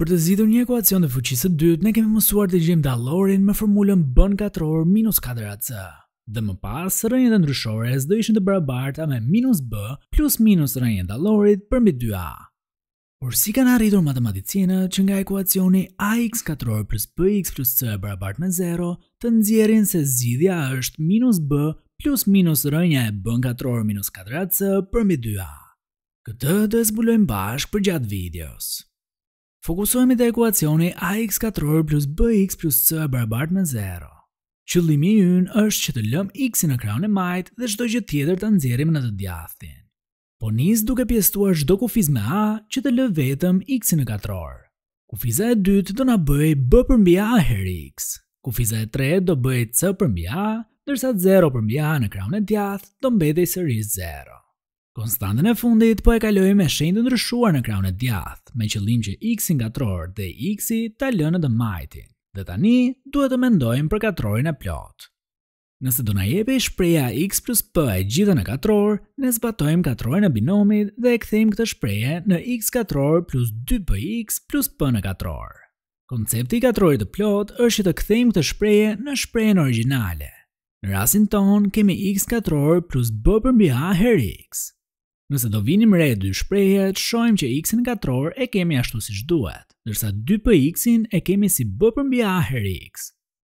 Për të zgjidhur një ekuacion të fuqisë së dytë, ne kemi mësuar të gjejmë dallorin me formulën b në katror minus 4ac. Dhe më pas, rrënjët e ndryshores do ishin të barabarta me minus b plus minus rrënjë e dallorit përmbi 2a. Por si kanë arritur matematicienët që nga ekuacioni ax katror plus bx plus c e barabartë me 0, të nxjerrin se zgjidhja është minus b plus minus rrënja e b në katror minus 4ac përmbi 2a. Këtë do e zbulojmë bashkë përgjatë videos. Fokusohemi te ekuacioni ax katror plus bx plus c e barabartë me 0. Qëllimi ynë është që të lëmë x-in në krahun e majtë dhe çdo gjë tjetër ta nxjerrim në të djathtin. Po nis duke pjesëtuar çdo kufizë me a që të lë vetëm x-in në katror. Kufiza e dytë do na bëhej b përmbi a herë x. Kufiza e tretë do bëhej c përmbi a, ndërsa 0 përmbi a në krahun e djathtë do mbetej sërish 0. Konstantën e fundit po e kaloj me shenjë të ndryshuar në krahun e djathtë, me qëllim që X-in në katror dhe X-in ta lë në të majtin. Dhe tani duhet të mendojmë për katrorin e plotë. Nëse do na jepej shprehja X plus P e gjitha në katror, ne zbatojmë katrorin e binomit dhe e kthejmë këtë shprehje në X katror plus 2PX plus P në katror. Koncepti i katrorit të plotë është që të kthejmë këtë shprehje në shprehjen origjinale. Në rastin tonë kemi x katror plus b përmbi a herë x. Nëse do vinim re dy shprehjet, shohim që x-in në katror e kemi ashtu siç duhet, ndërsa 2 p x-in e kemi si b përmbi a herë x.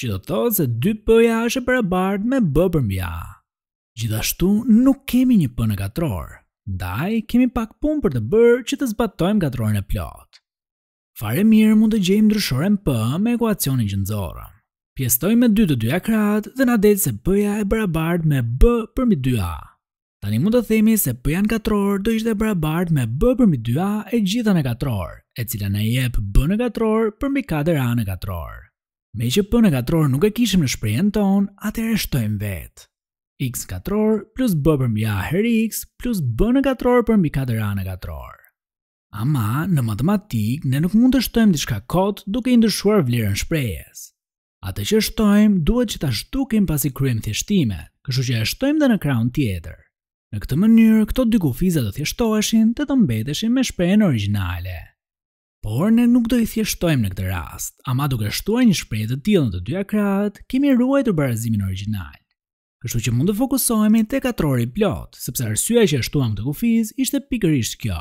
Që do thotë se 2 p-ja është e barabartë me b përmbi a. Gjithashtu nuk kemi një p në katror, ndaj kemi pak punë për të bërë që të zbatojmë katrorin e plotë. Fare mirë mund të gjejmë ndryshoren P me ekuacionin që nxora. Pjesëtojmë me 2 të dyja krahët dhe na del se P-ja e barabartë me B përmbi 2A. Tani mund të themi se P-ja në katror do ishte e barabartë me B përmbi 2A e gjitha në katror, e cila na jep B në katror përmbi 4A në katror. Meqë P në katror nuk e kishim në shprehjen tonë, atëherë e shtojmë vetë. X katror plus B përmbi A herë X plus B në katror përmbi 4A në katror. Ama në matematikë ne nuk mund të shtojmë diçka kot duke i ndryshuar vlerën shprehjes. Atë që shtojmë duhet që ta zhdukim pasi kryejmë thjeshtime, kështu që e shtojmë dhe në krahun tjetër. Në këtë mënyrë këto dy kufiza do thjeshtoheshin dhe do mbeteshim me shprehjen origjinale. Por ne nuk do i thjeshtojmë në këtë rast, ama duke shtuar një shprehje të tillë në të dyja krahët, kemi ruajtur barazimin origjinal. Kështu që mund të fokusohemi te katrori i plotë, sepse arsyeja që e shtuam këtë kufizë ishte pikërisht kjo.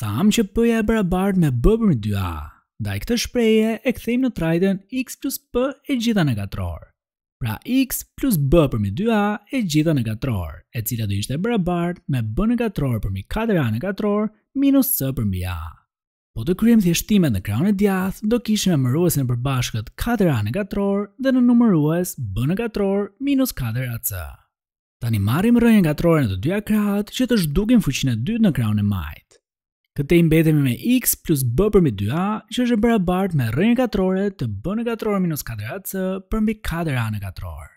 Thamë që p-ja e barabartë me b përmbi 2a. Ndaj këtë shprehje e kthejmë në trajtën x plus p e gjitha në katror. Pra x plus b përmbi 2a e gjitha në katror, e cila do ishte e barabartë me b në katror përmbi 4a në katror minus c përmbi a. Po të kryejmë thjeshtimet në krahun e djathtë, do kishim emëruesin e përbashkët 4A në katror dhe në numërues B në katror minus 4AC. Tani marrim rrënjën katrore në të dyja krahët që të zhdukim fuqinë e dytë në krahun e majtë. Këtej mbetemi me x plus b përmbi 2a që është e barabartë me rrënjën katrore të b në katror minus 4ac përmbi 4a në katror.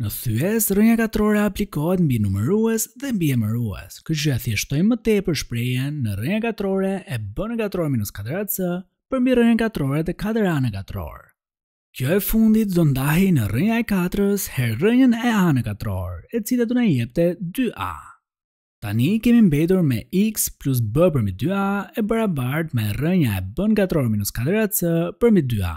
Në thyesë, rrënja katrore aplikohet mbi numërues dhe mbi emërues. Kështu që e thjeshtojmë më tepër shprehjen në rrënja katrore e b në katror minus 4ac përmbi rrënjën katrore të 4a në katror. Kjo e fundit do ndahej në rrënja e katrës herë rrënjën e a në katror, e cila do na jepte 2a. Tani kemi mbetur me x plus b përmbi 2a e barabartë me rrënja e b në katror minus 4ac përmbi 2a.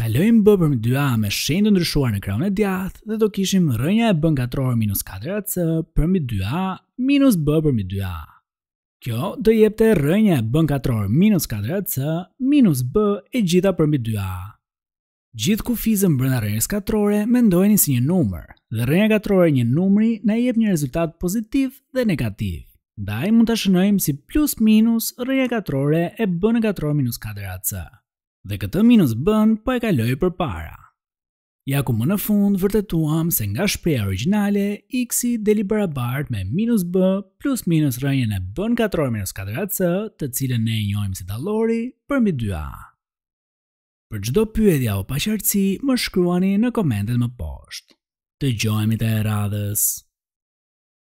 Kalojmë b përmbi 2a me shenjë të ndryshuar në krahun e djathtë dhe do kishim rrënja e b në katror minus 4ac përmbi 2a minus b përmbi 2a. Kjo do jepte rrënja e b në katror minus 4ac minus b e gjitha përmbi 2a. Gjithë kufizën brenda rrënjës katrore mendojeni si një numër, dhe rrënja katrore e një numri na jep një rezultat pozitiv dhe negativ. Ndaj mund ta shënojmë si plus minus rrënja katrore e b në katror minus 4ac. Dhe këtë minus b-në po e kaloj përpara. Ja ku më në fund vërtetuam se nga shprehja origjinale x-i del i barabartë me minus b plus minus rrënjën e b në katror minus 4ac, të cilën ne e njohim si dallori përmbi 2a. Për çdo pyetje apo paqartësi, më shkruani në komentet më poshtë. Dëgjohemi te e radhës!